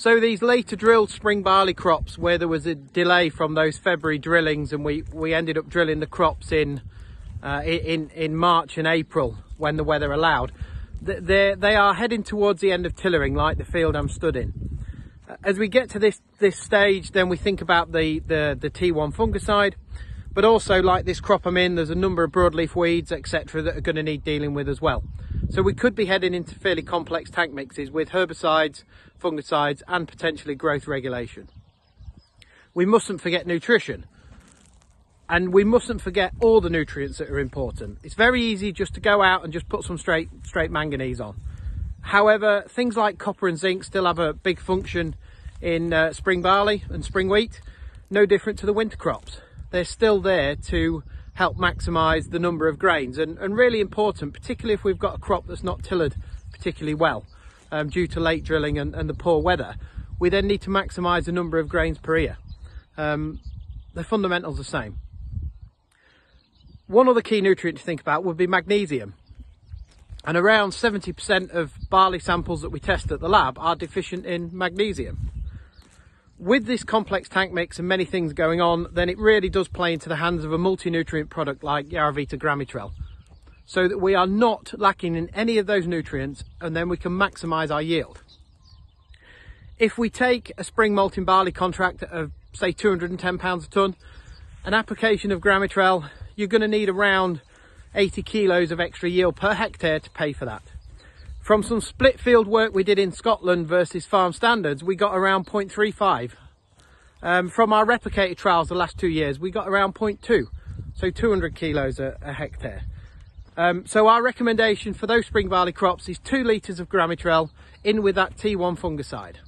So these later drilled spring barley crops where there was a delay from those February drillings and we, we ended up drilling the crops in, uh, in, in March and April when the weather allowed, they they are heading towards the end of tillering like the field I'm stood in. As we get to this, this stage, then we think about the, the, the T1 fungicide, but also like this crop I'm in, there's a number of broadleaf weeds, etc. that are going to need dealing with as well. So we could be heading into fairly complex tank mixes with herbicides, fungicides and potentially growth regulation. We mustn't forget nutrition. And we mustn't forget all the nutrients that are important. It's very easy just to go out and just put some straight, straight manganese on. However, things like copper and zinc still have a big function in uh, spring barley and spring wheat, no different to the winter crops. They're still there to help maximise the number of grains and, and really important, particularly if we've got a crop that's not tilled particularly well um, due to late drilling and, and, the poor weather. We then need to maximise the number of grains per ear. Um, the fundamentals are the same. One other key nutrient to think about would be magnesium. And around 70% of barley samples that we test at the lab are deficient in magnesium with this complex tank mix and many things going on, then it really does play into the hands of a multi-nutrient product like Yaravita Gramitrel. So that we are not lacking in any of those nutrients and then we can maximise our yield. If we take a spring malting barley contract of say 210 pounds a tonne, an application of Gramitrel, you're going to need around 80 kilos of extra yield per hectare to pay for that. From some split field work we did in Scotland versus farm standards, we got around 0.35. Um, from our replicated trials the last two years, we got around 0.2, so 200 kilos a, a hectare. Um, so our recommendation for those spring barley crops is two litres of Gramitrel in with that T1 fungicide.